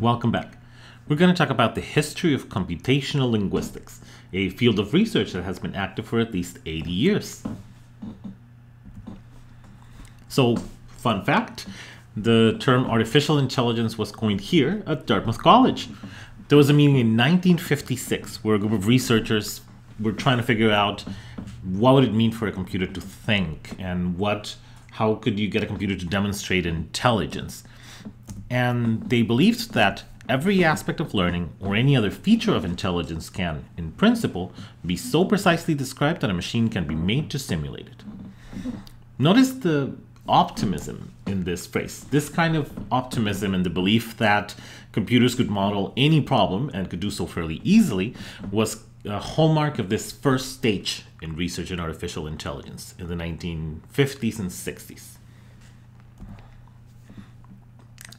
Welcome back. We're going to talk about the history of computational linguistics, a field of research that has been active for at least 80 years. So, fun fact the term artificial intelligence was coined here at Dartmouth College. There was a meeting in 1956 where a group of researchers were trying to figure out what would it mean for a computer to think and what how could you get a computer to demonstrate intelligence and they believed that every aspect of learning or any other feature of intelligence can, in principle, be so precisely described that a machine can be made to simulate it. Notice the optimism in this phrase. This kind of optimism and the belief that computers could model any problem and could do so fairly easily was a hallmark of this first stage in research in artificial intelligence in the 1950s and 60s.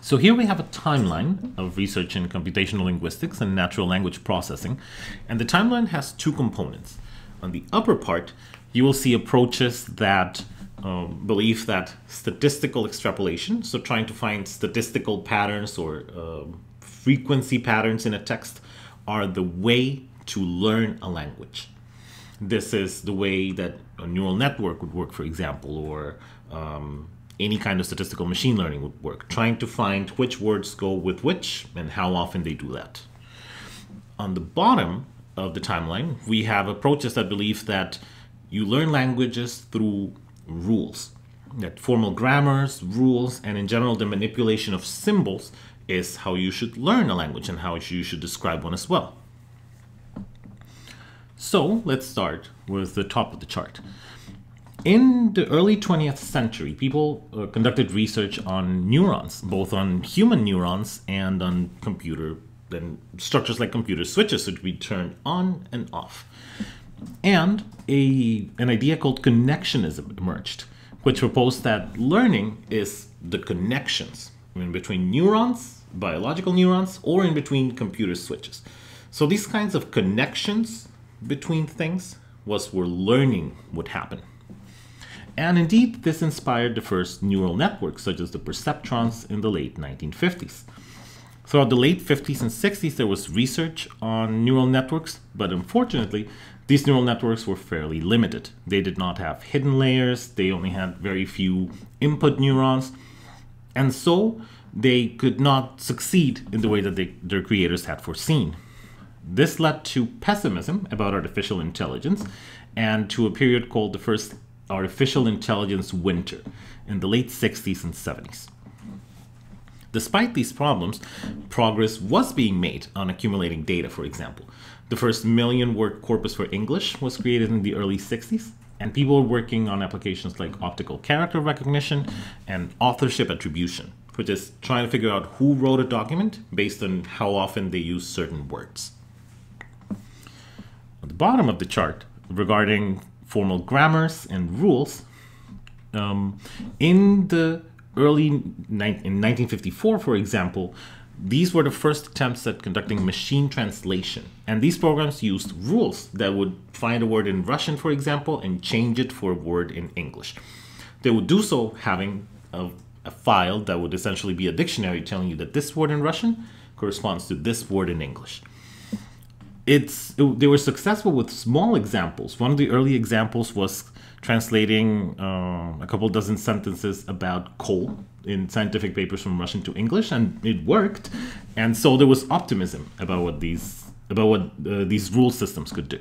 So here we have a timeline of research in computational linguistics and natural language processing. And the timeline has two components. On the upper part, you will see approaches that um, believe that statistical extrapolation, so trying to find statistical patterns or uh, frequency patterns in a text, are the way to learn a language. This is the way that a neural network would work, for example, or um, any kind of statistical machine learning would work, trying to find which words go with which and how often they do that. On the bottom of the timeline, we have approaches that believe that you learn languages through rules, that formal grammars, rules, and in general, the manipulation of symbols is how you should learn a language and how you should describe one as well. So let's start with the top of the chart. In the early 20th century, people uh, conducted research on neurons, both on human neurons and on computer and structures like computer switches which we turn on and off. And a, an idea called connectionism emerged, which proposed that learning is the connections in between neurons, biological neurons, or in between computer switches. So these kinds of connections between things was where learning would happen. And indeed, this inspired the first neural networks, such as the perceptrons in the late 1950s. Throughout the late 50s and 60s, there was research on neural networks, but unfortunately, these neural networks were fairly limited. They did not have hidden layers, they only had very few input neurons, and so they could not succeed in the way that they, their creators had foreseen. This led to pessimism about artificial intelligence and to a period called the first artificial intelligence winter in the late 60s and 70s. Despite these problems, progress was being made on accumulating data, for example. The first million word corpus for English was created in the early 60s, and people were working on applications like optical character recognition and authorship attribution, which is trying to figure out who wrote a document based on how often they use certain words. At the bottom of the chart, regarding formal grammars and rules. Um, in the early in 1954, for example, these were the first attempts at conducting machine translation. And these programs used rules that would find a word in Russian, for example, and change it for a word in English. They would do so having a, a file that would essentially be a dictionary telling you that this word in Russian corresponds to this word in English it's it, they were successful with small examples. One of the early examples was translating uh, a couple dozen sentences about coal in scientific papers from Russian to English, and it worked. And so there was optimism about what these about what uh, these rule systems could do.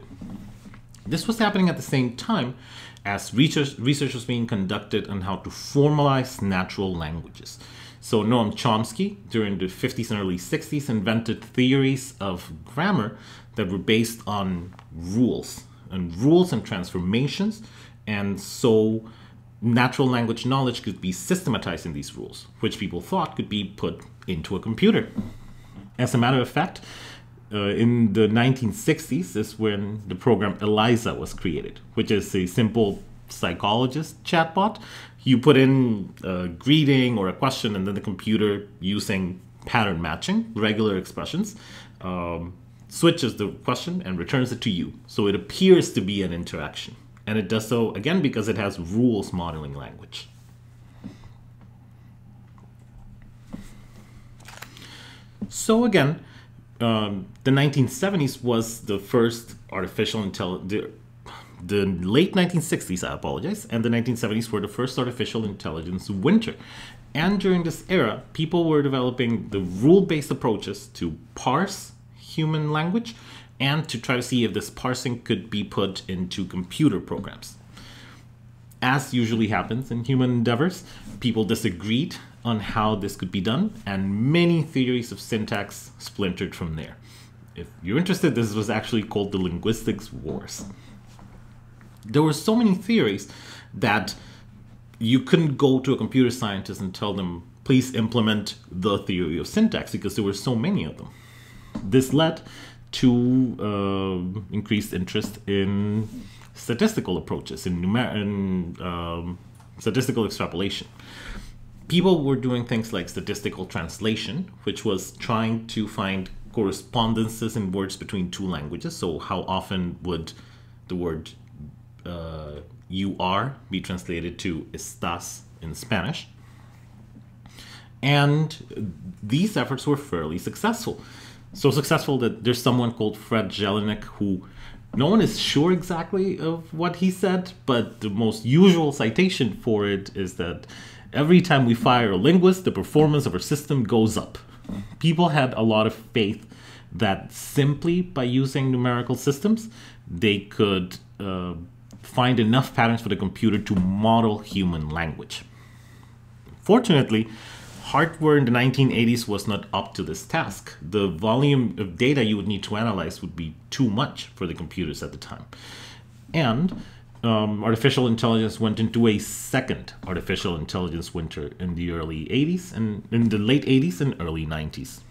This was happening at the same time as research, research was being conducted on how to formalize natural languages. So Noam Chomsky, during the 50s and early 60s, invented theories of grammar that were based on rules and rules and transformations. And so natural language knowledge could be systematized in these rules, which people thought could be put into a computer. As a matter of fact, uh, in the 1960s is when the program ELIZA was created, which is a simple psychologist chatbot. You put in a greeting or a question, and then the computer, using pattern matching, regular expressions, um, switches the question and returns it to you. So it appears to be an interaction. And it does so, again, because it has rules modeling language. So again, um, the 1970s was the first artificial intelligence. The, the late 1960s, I apologize, and the 1970s were the first artificial intelligence winter. And during this era, people were developing the rule based approaches to parse human language and to try to see if this parsing could be put into computer programs. As usually happens in human endeavors, people disagreed on how this could be done, and many theories of syntax splintered from there. If you're interested, this was actually called the linguistics wars. There were so many theories that you couldn't go to a computer scientist and tell them, please implement the theory of syntax, because there were so many of them. This led to uh, increased interest in statistical approaches, in, numer- in um, statistical extrapolation people were doing things like statistical translation, which was trying to find correspondences in words between two languages. So, how often would the word uh, you are be translated to estás in Spanish? And these efforts were fairly successful. So successful that there's someone called Fred Jelinek who no one is sure exactly of what he said, but the most usual citation for it is that Every time we fire a linguist, the performance of our system goes up. People had a lot of faith that simply by using numerical systems, they could uh, find enough patterns for the computer to model human language. Fortunately, hardware in the 1980s was not up to this task. The volume of data you would need to analyze would be too much for the computers at the time. And um, artificial intelligence went into a second artificial intelligence winter in the early 80s and in the late 80s and early 90s.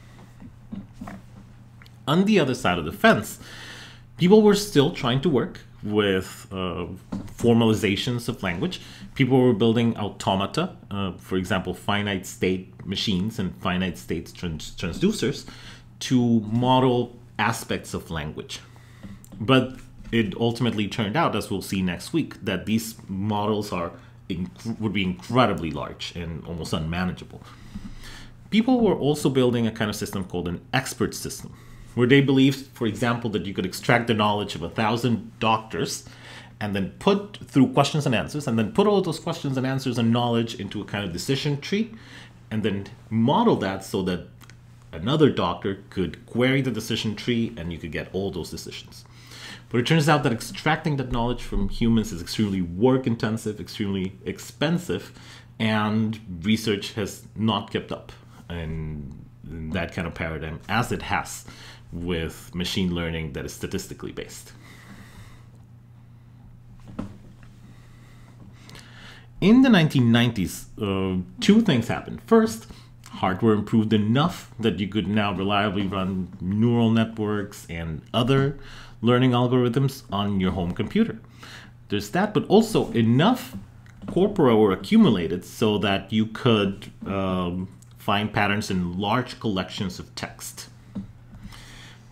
On the other side of the fence, people were still trying to work with uh, formalizations of language. People were building automata, uh, for example, finite state machines and finite state trans- transducers, to model aspects of language. But it ultimately turned out, as we'll see next week, that these models are would be incredibly large and almost unmanageable. People were also building a kind of system called an expert system, where they believed, for example, that you could extract the knowledge of a thousand doctors and then put through questions and answers, and then put all those questions and answers and knowledge into a kind of decision tree, and then model that so that another doctor could query the decision tree and you could get all those decisions. But it turns out that extracting that knowledge from humans is extremely work intensive, extremely expensive, and research has not kept up in, in that kind of paradigm as it has with machine learning that is statistically based. In the 1990s, uh, two things happened. First, hardware improved enough that you could now reliably run neural networks and other learning algorithms on your home computer. There's that, but also enough corpora were accumulated so that you could um, find patterns in large collections of text.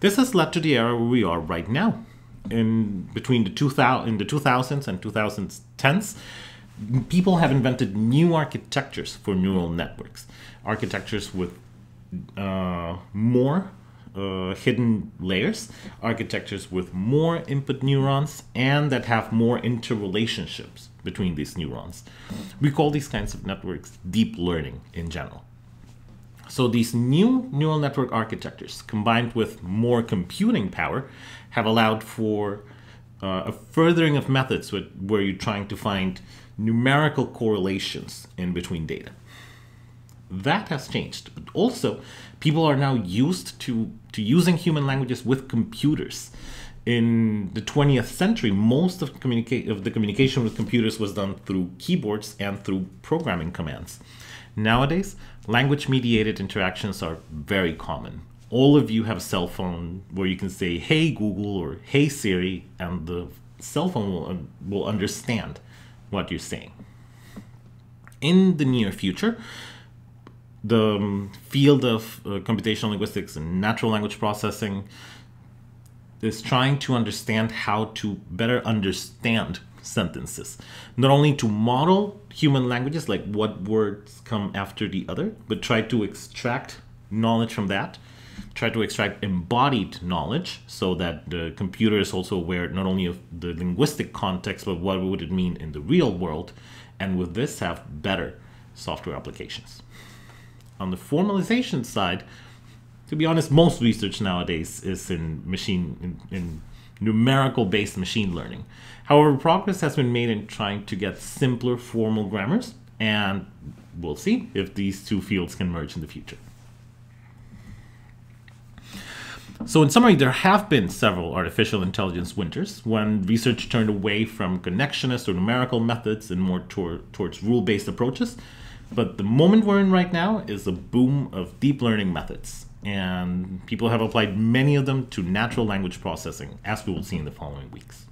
This has led to the era where we are right now. In between the 2000 in the 2000s and 2010s, people have invented new architectures for neural networks. Architectures with uh, more uh, hidden layers, architectures with more input neurons, and that have more interrelationships between these neurons. We call these kinds of networks deep learning in general. So these new neural network architectures, combined with more computing power, have allowed for uh, a furthering of methods with, where you're trying to find numerical correlations in between data. That has changed, but also people are now used to, to using human languages with computers. In the 20th century, most of, communica- of the communication with computers was done through keyboards and through programming commands. Nowadays, language mediated interactions are very common. All of you have a cell phone where you can say, Hey Google or Hey Siri, and the cell phone will, will understand what you're saying. In the near future, the um, field of uh, computational linguistics and natural language processing is trying to understand how to better understand sentences. Not only to model human languages, like what words come after the other, but try to extract knowledge from that, try to extract embodied knowledge so that the computer is also aware not only of the linguistic context, but what would it mean in the real world, and with this have better software applications. On the formalization side, to be honest, most research nowadays is in machine in, in numerical based machine learning. However, progress has been made in trying to get simpler formal grammars, and we'll see if these two fields can merge in the future. So, in summary, there have been several artificial intelligence winters when research turned away from connectionist or numerical methods and more tor- towards rule based approaches. But the moment we're in right now is a boom of deep learning methods, and people have applied many of them to natural language processing, as we will see in the following weeks.